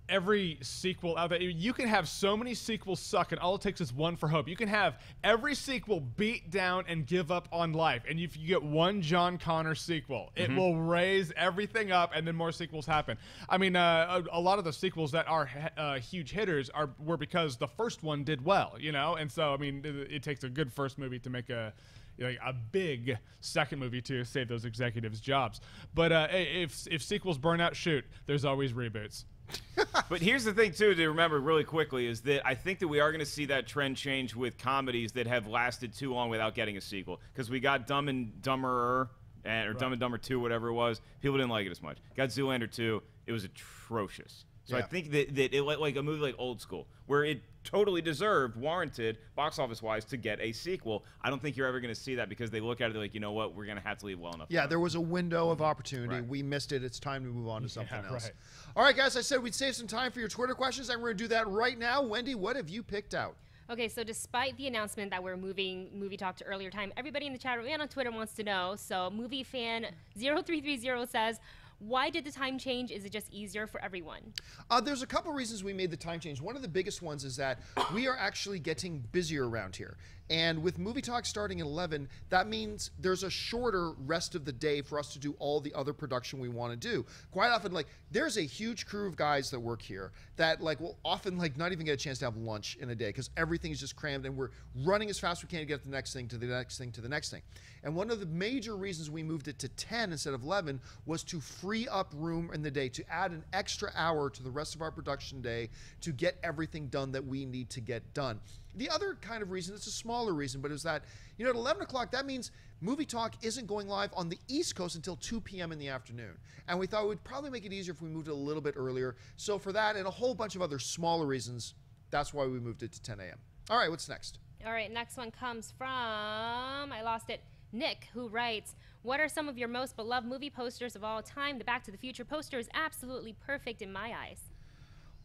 every sequel out there, you can have so many sequels suck, and all it takes is one for hope. You can have every sequel beat down and give up on life, and if you get one John Connor sequel, it will raise everything up, and then more sequels happen. I mean, uh, a, a lot of the sequels that are uh, huge hitters are were because the first one did well, you know, and so I mean, it, it takes a good first movie to make a like a big second movie to save those executives' jobs. But uh, if if sequels burn out, shoot, there's always reboots. But here's the thing too to remember really quickly is that I think that we are going to see that trend change with comedies that have lasted too long without getting a sequel because we got Dumb and Dumberer and or Dumb and Dumber 2 whatever it was people didn't like it as much. Got Zoolander 2 it was atrocious. So I think that, that it like, like a movie like Old School where it totally deserved warranted box office wise to get a sequel. I don't think you're ever going to see that because they look at it they're like you know what we're going to have to leave well enough. Yeah, there was a window of opportunity. Right. We missed it. It's time to move on to something else. right. All right, guys, I said we'd save some time for your Twitter questions, and we're going to do that right now. Wendy, what have you picked out? Okay, so despite the announcement that we're moving movie talk to earlier time, everybody in the chat room and on Twitter wants to know. So movie fan 0330 says, why did the time change? Is it just easier for everyone? Uh, there's a couple reasons we made the time change. One of the biggest ones is that we are actually getting busier around here. And with Movie Talk starting at 11, that means there's a shorter rest of the day for us to do all the other production we want to do. Quite often, like, there's a huge crew of guys that work here that, like, will often, like, not even get a chance to have lunch in a day because everything is just crammed and we're running as fast as we can to get the next thing to the next thing to the next thing. And one of the major reasons we moved it to 10 instead of 11 was to free up room in the day, to add an extra hour to the rest of our production day to get everything done that we need to get done. The other kind of reason, it's a smaller reason, but is that, you know, at 11 o'clock, that means Movie Talk isn't going live on the East Coast until 2 p.m. in the afternoon. And we thought would probably make it easier if we moved it a little bit earlier. So, for that and a whole bunch of other smaller reasons, that's why we moved it to 10 a.m. All right, what's next? All right, next one comes from, I lost it, Nick, who writes, What are some of your most beloved movie posters of all time? The Back to the Future poster is absolutely perfect in my eyes.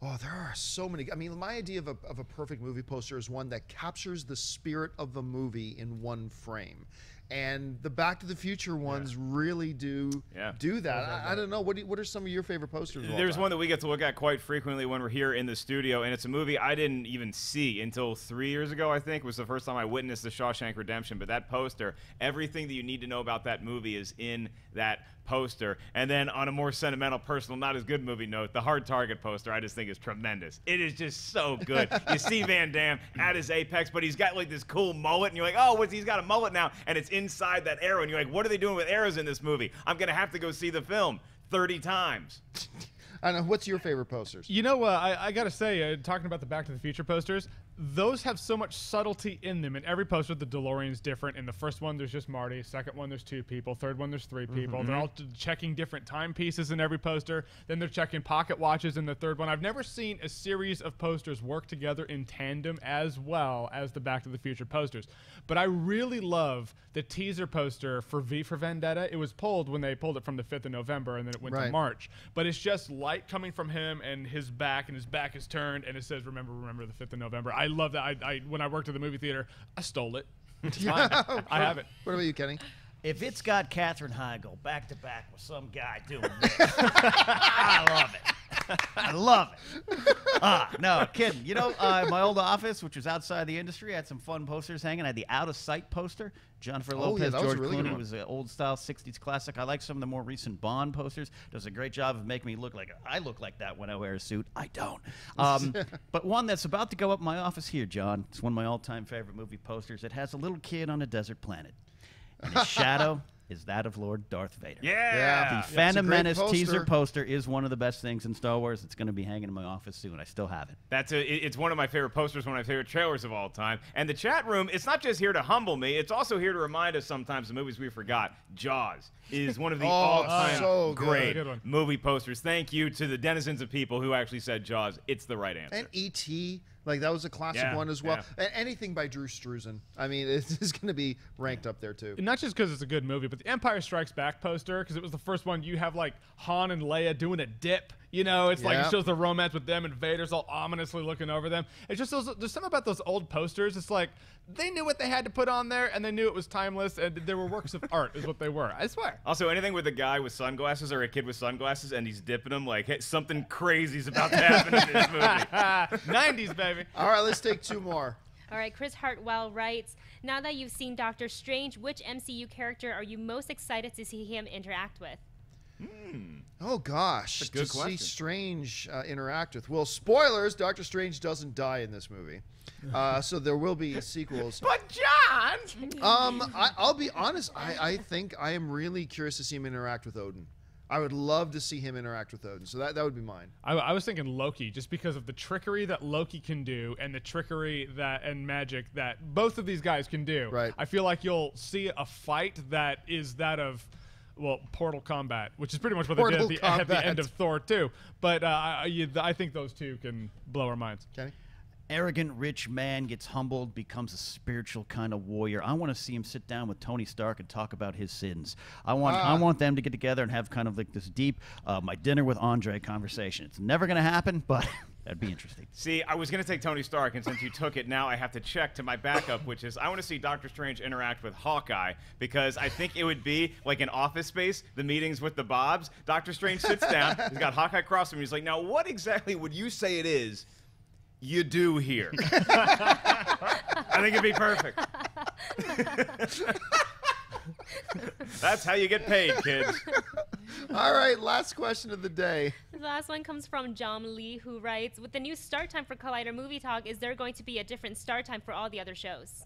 Oh, there are so many. I mean, my idea of a, of a perfect movie poster is one that captures the spirit of the movie in one frame. And the Back to the Future ones really do Yeah. do that. I, I don't know. What do you, what are some of your favorite posters? There's one that we get to look at quite frequently when we're here in the studio, and it's a movie I didn't even see until three years ago. I think was the first time I witnessed The Shawshank Redemption. But that poster, everything that you need to know about that movie is in that poster. And then on a more sentimental, personal, not as good movie note, the Hard Target poster I just think is tremendous. It is just so good. you see Van Damme at his apex, but he's got like this cool mullet, and you're like, oh, what's he's got a mullet now, and it's inside that arrow, and you're like, what are they doing with arrows in this movie? I'm gonna have to go see the film 30 times. I don't know. What's your favorite posters? You know, uh, I, I gotta say, uh, talking about the Back to the Future posters, those have so much subtlety in them. In every poster, the DeLorean's different. In the first one, there's just Marty. Second one, there's two people. Third one, there's three people. Mm-hmm. They're all t- checking different timepieces in every poster. Then they're checking pocket watches in the third one. I've never seen a series of posters work together in tandem as well as the Back to the Future posters. But I really love the teaser poster for V for Vendetta. It was pulled when they pulled it from the 5th of November, and then it went to March. But it's just light coming from him and his back, and his back is turned, and it says "Remember, remember the 5th of November." I love that. I, I when I worked at the movie theater, I stole it. It's fine. I have it. What about you, Kenny? If it's got Katherine Heigl back to back with some guy doing this, I love it. I love it. Ah, no, kidding. You know, uh, my old office, which was outside the industry, I had some fun posters hanging. I had the Out of Sight poster. Jennifer Oh, yeah, Lopez, was George really Clooney one. was an old style 60s classic. I like some of the more recent Bond posters. Does a great job of making me look like I look like that when I wear a suit. I don't. Um, but one that's about to go up my office here, John. It's one of my all time favorite movie posters. It has a little kid on a desert planet. And his shadow is that of Lord Darth Vader. Yeah. Yeah. The it's a Phantom great Menace teaser poster. poster is one of the best things in Star Wars. It's going to be hanging in my office soon. I still have it. That's a, it's one of my favorite posters, one of my favorite trailers of all time. And the chat room, it's not just here to humble me, it's also here to remind us sometimes the movies we forgot. Jaws is one of the Oh, all-time so great movie posters. Thank you to the denizens of people who actually said Jaws. It's the right answer. And E.T. Like that was a classic Yeah, one as well. yeah. And anything by Drew Struzan. I mean, it's is going to be ranked up there too. Not just because it's a good movie, but the Empire Strikes Back poster, because it was the first one you have like Han and Leia doing a dip. You know, it's like it shows the romance with them and Vader's all ominously looking over them. It's just those, there's something about those old posters. It's like they knew what they had to put on there and they knew it was timeless and they were works of art, is what they were. I swear. Also, anything with a guy with sunglasses or a kid with sunglasses and he's dipping them, like hey, something crazy is about to happen in this movie. 90s, baby. All right, let's take two more. All right, Chris Hartwell writes Now that you've seen Doctor Strange, which MCU character are you most excited to see him interact with? Oh gosh, That's a good to question. see Strange uh, interact with. Well, spoilers: Doctor Strange doesn't die in this movie, uh, so there will be sequels. But John! Um, I, I'll be honest. I, I think I am really curious to see him interact with Odin. I would love to see him interact with Odin. So that that would be mine. I, I was thinking Loki, just because of the trickery that Loki can do and the trickery that and magic that both of these guys can do. Right. I feel like you'll see a fight that is that of, well, Portal Combat, which is pretty much what Portal they did at the, at the end of Thor 2. But uh, I, you, I think those two can blow our minds. Kenny. Arrogant rich man gets humbled, becomes a spiritual kind of warrior. I want to see him sit down with Tony Stark and talk about his sins. I want Ah. I want them to get together and have kind of like this deep uh, my dinner with Andre conversation. It's never going to happen, but that'd be interesting. See, I was going to take Tony Stark, and since you took it, now I have to check to my backup, which is I want to see Doctor Strange interact with Hawkeye because I think it would be like an office space, the meetings with the Bobs. Doctor Strange sits down, he's got Hawkeye across him, he's like, now what exactly would you say it is you do here? I think it'd be perfect. That's how you get paid, kids. All right, last question of the day. The last one comes from John Lee, who writes With the new start time for Collider Movie Talk, is there going to be a different start time for all the other shows?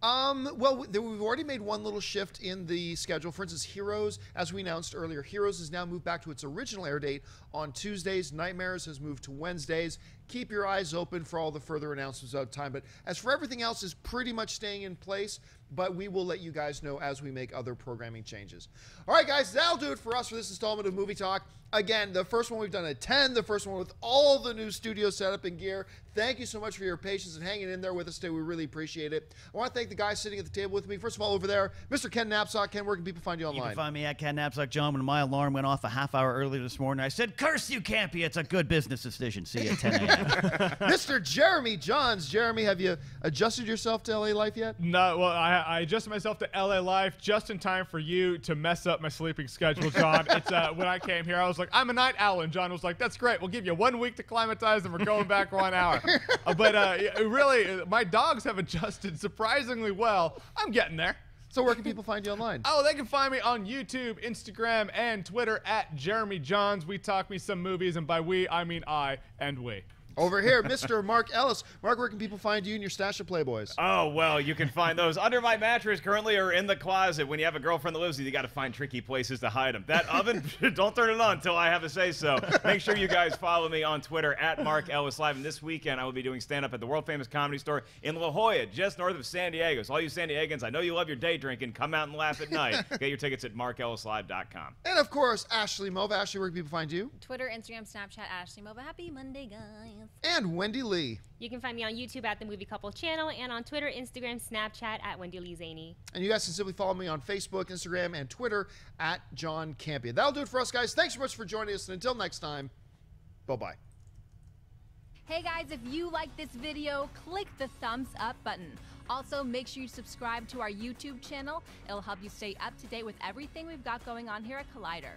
Um, well, we've already made one little shift in the schedule. For instance, Heroes, as we announced earlier, Heroes has now moved back to its original air date on Tuesdays. Nightmares has moved to Wednesdays. Keep your eyes open for all the further announcements out of time. But as for everything else, is pretty much staying in place. But we will let you guys know as we make other programming changes. All right, guys, that'll do it for us for this installment of Movie Talk. Again, the first one we've done at 10, the first one with all the new studio setup and gear. Thank you so much for your patience and hanging in there with us today. We really appreciate it. I want to thank the guys sitting at the table with me. First of all, over there, Mr. Ken Napzok. Ken, where can people find you online? You online? can find me at Cat Napzok John when my alarm went off a half hour earlier this morning. I said, "Curse you, Campea! It's a good business decision." See you at 10 a.m. Mr. Jeremy Jahns. Jeremy, have you adjusted yourself to LA life yet? No, well, I, I adjusted myself to LA life just in time for you to mess up my sleeping schedule, John. it's uh, when I came here, I was like, I'm a night owl, and John was like, That's great. We'll give you one week to climatize, and we're going back one hour. Uh, but uh, really, uh, my dogs have adjusted surprisingly well. I'm getting there. So where can people find you online? Oh, they can find me on YouTube, Instagram, and Twitter at Jeremy Jahns. We talk me some movies, and by we, I mean I and we. Over here, Mr. Mark Ellis. Mark, where can people find you and your stash of Playboys? Oh, well, you can find those under my mattress currently or in the closet. When you have a girlfriend that lives with you, you got to find tricky places to hide them. That oven, don't turn it on until I have a say so. Make sure you guys follow me on Twitter at Mark Ellis Live. And this weekend, I will be doing stand up at the world famous comedy store in La Jolla, just north of San Diego. So, all you San Diegans, I know you love your day drinking. Come out and laugh at night. Get your tickets at markellislive.com. And of course, Ashley Mova. Ashley, where can people find you? Twitter, Instagram, Snapchat, Ashley Mova. Happy Monday, guys. And Wendy Lee. You can find me on YouTube at the Movie Couple channel and on Twitter, Instagram, Snapchat at Wendy Lee Zaney. And you guys can simply follow me on Facebook, Instagram, and Twitter at John Campea. That'll do it for us, guys. Thanks so much for joining us. And until next time, bye bye. Hey guys, if you like this video, click the thumbs up button. Also, make sure you subscribe to our YouTube channel. It'll help you stay up to date with everything we've got going on here at Collider.